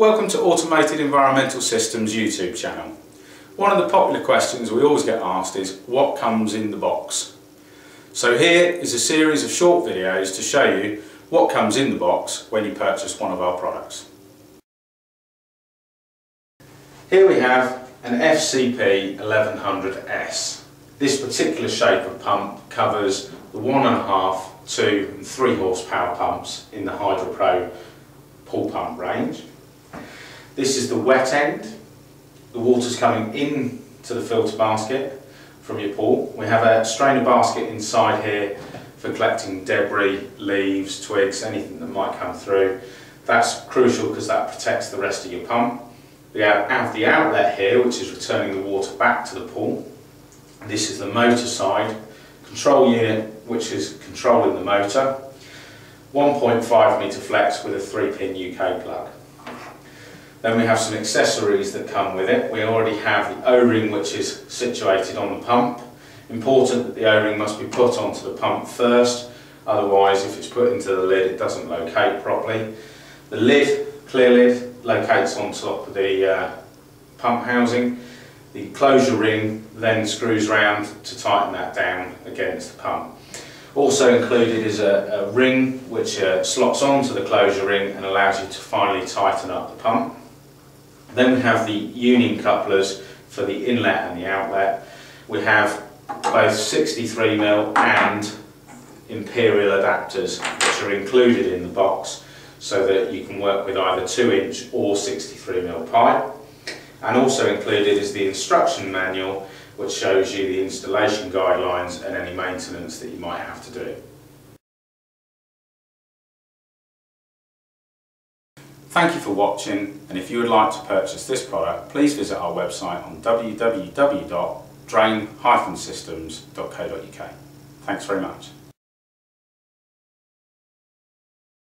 Welcome to Automated Environmental Systems YouTube channel. One of the popular questions we always get asked is what comes in the box? So here is a series of short videos to show you what comes in the box when you purchase one of our products. Here we have an FCP 1100S. This particular shape of pump covers the 1.5, 2 and 3 horsepower pumps in the HydroPro pool pump range. This is the wet end. The water's coming in to the filter basket from your pool. We have a strainer basket inside here for collecting debris, leaves, twigs, anything that might come through. That's crucial because that protects the rest of your pump. We have the outlet here which is returning the water back to the pool. This is the motor side, control unit which is controlling the motor, 1.5 metre flex with a 3 pin UK plug. Then we have some accessories that come with it. We already have the O-ring which is situated on the pump. Important that the O-ring must be put onto the pump first, otherwise if it's put into the lid it doesn't locate properly. The lid, clear lid, locates on top of the uh, pump housing. The closure ring then screws round to tighten that down against the pump. Also included is a, a ring which uh, slots onto the closure ring and allows you to finally tighten up the pump. Then we have the union couplers for the inlet and the outlet. We have both 63mm and imperial adapters which are included in the box so that you can work with either 2 inch or 63mm pipe. And also included is the instruction manual which shows you the installation guidelines and any maintenance that you might have to do. Thank you for watching and if you would like to purchase this product please visit our website on www.drain-systems.co.uk. Thanks very much.